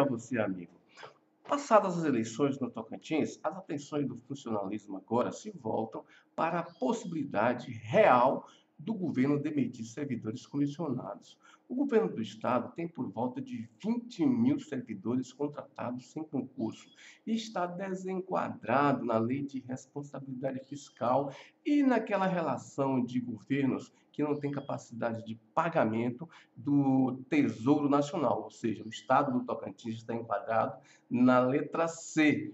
a você, amigo. Passadas as eleições no Tocantins, as atenções do funcionalismo agora se voltam para a possibilidade real do governo demitir servidores comissionados. O governo do estado tem por volta de 20 mil servidores contratados sem concurso e está desenquadrado na lei de responsabilidade fiscal e naquela relação de governos que não tem capacidade de pagamento do Tesouro Nacional, ou seja, o estado do Tocantins está enquadrado na letra C,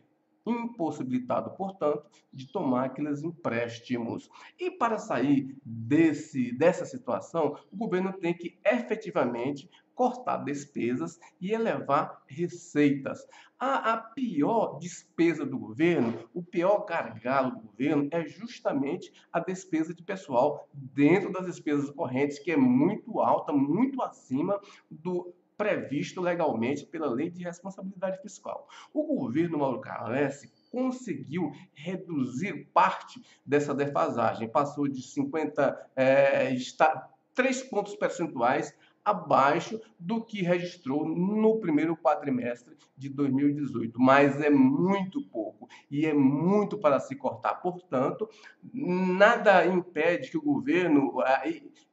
impossibilitado, portanto, de tomar aqueles empréstimos. E para sair desse, dessa situação, o governo tem que efetivamente cortar despesas e elevar receitas. A, a, pior despesa do governo, o pior gargalo do governo é justamente a despesa de pessoal dentro das despesas correntes, que é muito alta, muito acima do previsto legalmente pela Lei de Responsabilidade Fiscal. O governo Mauro Carles conseguiu reduzir parte dessa defasagem, passou de 50, é, está 3 pontos percentuais abaixo do que registrou no primeiro quadrimestre de 2018, mas é muito pouco e é muito para se cortar. Portanto, nada impede que o governo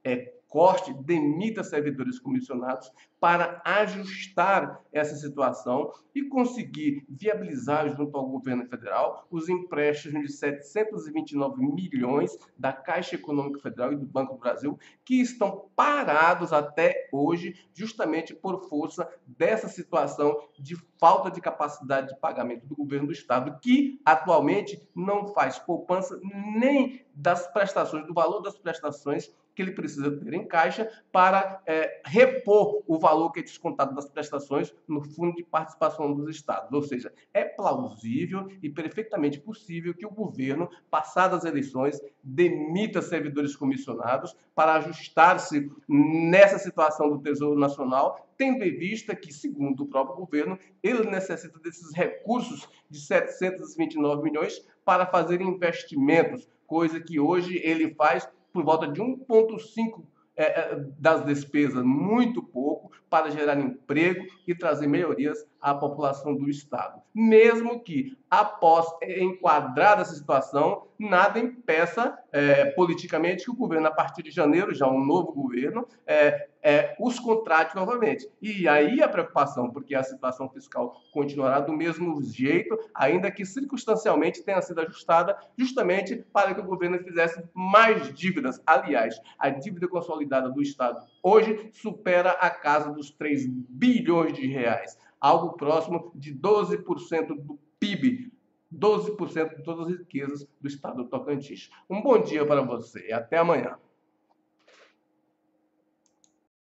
é, corte, demita servidores comissionados para ajustar essa situação e conseguir viabilizar junto ao governo federal os empréstimos de 729 milhões da Caixa Econômica Federal e do Banco do Brasil que estão parados até hoje justamente por força dessa situação de falta de capacidade de pagamento do governo do estado que atualmente não faz poupança nem das prestações do valor das prestações que ele precisa ter em caixa para é, repor o valor que é descontado das prestações no Fundo de Participação dos Estados. Ou seja, é plausível e perfeitamente possível que o governo, passadas as eleições, demita servidores comissionados para ajustar-se nessa situação do Tesouro Nacional, tendo em vista que, segundo o próprio governo, ele necessita desses recursos de 729 milhões para fazer investimentos, coisa que hoje ele faz por volta de 1,5% é, é, das despesas, muito pouco, para gerar emprego e trazer melhorias à população do Estado. Mesmo que, após enquadrar essa situação, nada impeça é, politicamente que o governo, a partir de janeiro, já um novo governo, é, é, os contrate novamente. E aí a preocupação, porque a situação fiscal continuará do mesmo jeito, ainda que circunstancialmente tenha sido ajustada, justamente para que o governo fizesse mais dívidas. Aliás, a dívida consolidada do Estado hoje supera a casa dos 3 bilhões de reais algo próximo de 12% do PIB, 12% de todas as riquezas do estado do Tocantins. Um bom dia para você e até amanhã.